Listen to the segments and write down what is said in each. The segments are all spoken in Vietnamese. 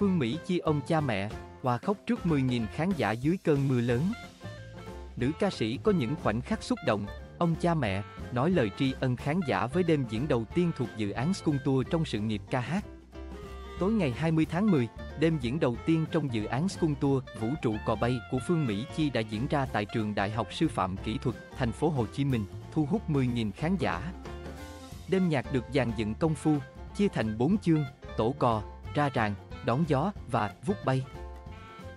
Phương Mỹ Chi ông cha mẹ, hòa khóc trước 10.000 khán giả dưới cơn mưa lớn. Nữ ca sĩ có những khoảnh khắc xúc động, ông cha mẹ, nói lời tri ân khán giả với đêm diễn đầu tiên thuộc dự án Skun Tour trong sự nghiệp ca hát. Tối ngày 20 tháng 10, đêm diễn đầu tiên trong dự án Skun Tour Vũ trụ cò bay của Phương Mỹ Chi đã diễn ra tại trường Đại học Sư phạm Kỹ thuật, thành phố Hồ Chí Minh, thu hút 10.000 khán giả. Đêm nhạc được dàn dựng công phu, chia thành 4 chương, tổ cò, ra ràng, đón gió và vút bay.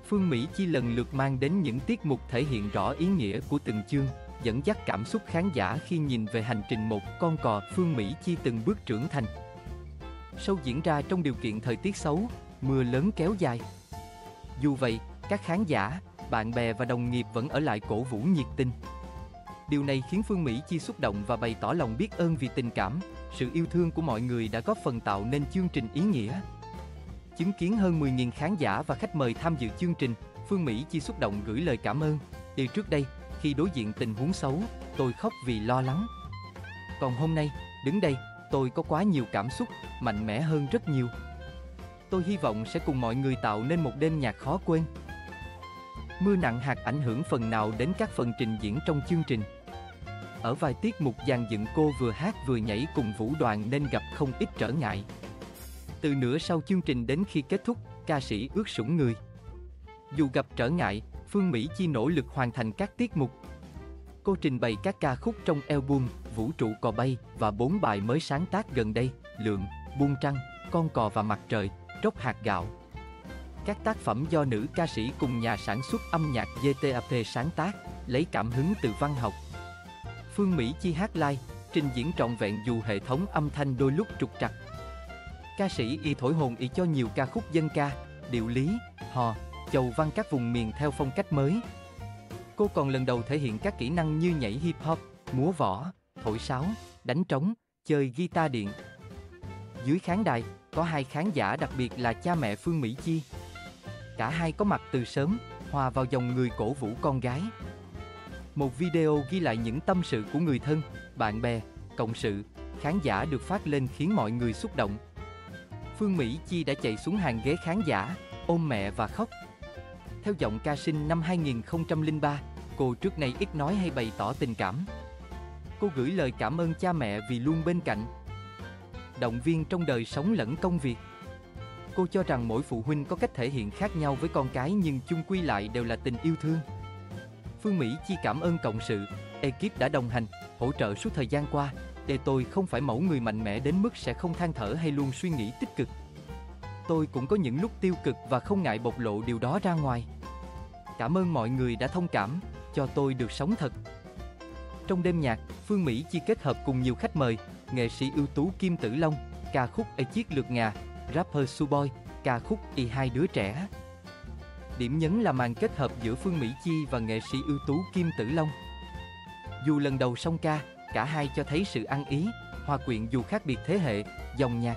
Phương Mỹ Chi lần lượt mang đến những tiết mục thể hiện rõ ý nghĩa của từng chương, dẫn dắt cảm xúc khán giả khi nhìn về hành trình một con cò Phương Mỹ Chi từng bước trưởng thành. Sâu diễn ra trong điều kiện thời tiết xấu, mưa lớn kéo dài. Dù vậy, các khán giả, bạn bè và đồng nghiệp vẫn ở lại cổ vũ nhiệt tình. Điều này khiến Phương Mỹ Chi xúc động và bày tỏ lòng biết ơn vì tình cảm, sự yêu thương của mọi người đã góp phần tạo nên chương trình ý nghĩa. Chứng kiến hơn 10.000 khán giả và khách mời tham dự chương trình, Phương Mỹ Chi xúc động gửi lời cảm ơn. Điều trước đây, khi đối diện tình huống xấu, tôi khóc vì lo lắng. Còn hôm nay, đứng đây, tôi có quá nhiều cảm xúc, mạnh mẽ hơn rất nhiều. Tôi hy vọng sẽ cùng mọi người tạo nên một đêm nhạc khó quên. Mưa nặng hạt ảnh hưởng phần nào đến các phần trình diễn trong chương trình. Ở vài tiết mục dàn dựng cô vừa hát vừa nhảy cùng vũ đoàn nên gặp không ít trở ngại. Từ nửa sau chương trình đến khi kết thúc, ca sĩ ướt sũng người. Dù gặp trở ngại, Phương Mỹ Chi nỗ lực hoàn thành các tiết mục. Cô trình bày các ca khúc trong album Vũ trụ cò bay và bốn bài mới sáng tác gần đây, Lượng, Buông trăng, Con cò và Mặt trời, Tróc hạt gạo. Các tác phẩm do nữ ca sĩ cùng nhà sản xuất âm nhạc GTAP sáng tác, lấy cảm hứng từ văn học. Phương Mỹ Chi hát live, trình diễn trọn vẹn dù hệ thống âm thanh đôi lúc trục trặc. Ca sĩ y thổi hồn y cho nhiều ca khúc dân ca, điệu lý, hò, chầu văn các vùng miền theo phong cách mới. Cô còn lần đầu thể hiện các kỹ năng như nhảy hip hop, múa võ, thổi sáo, đánh trống, chơi guitar điện. Dưới khán đài, có hai khán giả đặc biệt là cha mẹ Phương Mỹ Chi. Cả hai có mặt từ sớm, hòa vào dòng người cổ vũ con gái. Một video ghi lại những tâm sự của người thân, bạn bè, cộng sự, khán giả được phát lên khiến mọi người xúc động. Phương Mỹ Chi đã chạy xuống hàng ghế khán giả, ôm mẹ và khóc. Theo giọng ca sinh năm 2003, cô trước nay ít nói hay bày tỏ tình cảm. Cô gửi lời cảm ơn cha mẹ vì luôn bên cạnh. Động viên trong đời sống lẫn công việc. Cô cho rằng mỗi phụ huynh có cách thể hiện khác nhau với con cái nhưng chung quy lại đều là tình yêu thương. Phương Mỹ Chi cảm ơn cộng sự, ekip đã đồng hành, hỗ trợ suốt thời gian qua, để tôi không phải mẫu người mạnh mẽ đến mức sẽ không than thở hay luôn suy nghĩ tích cực. Tôi cũng có những lúc tiêu cực và không ngại bộc lộ điều đó ra ngoài. Cảm ơn mọi người đã thông cảm, cho tôi được sống thật. Trong đêm nhạc, Phương Mỹ chi kết hợp cùng nhiều khách mời, nghệ sĩ ưu tú Kim Tử Long, ca khúc A Chiếc Lượt Ngà, rapper Suboy, ca khúc Y Hai Đứa Trẻ. Điểm nhấn là màn kết hợp giữa Phương Mỹ Chi và nghệ sĩ ưu tú Kim Tử Long. Dù lần đầu song ca, cả hai cho thấy sự ăn ý, hòa quyện dù khác biệt thế hệ, dòng nhạc.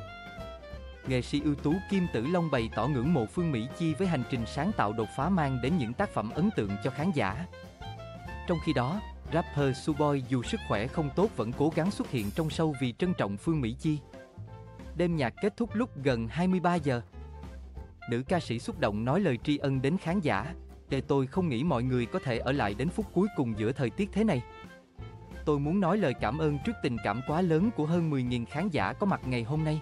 Nghệ sĩ ưu tú Kim Tử Long bày tỏ ngưỡng mộ Phương Mỹ Chi với hành trình sáng tạo đột phá mang đến những tác phẩm ấn tượng cho khán giả. Trong khi đó, rapper Suboy dù sức khỏe không tốt vẫn cố gắng xuất hiện trong show vì trân trọng Phương Mỹ Chi. Đêm nhạc kết thúc lúc gần 23 giờ. Nữ ca sĩ xúc động nói lời tri ân đến khán giả, để tôi không nghĩ mọi người có thể ở lại đến phút cuối cùng giữa thời tiết thế này. Tôi muốn nói lời cảm ơn trước tình cảm quá lớn của hơn 10.000 khán giả có mặt ngày hôm nay.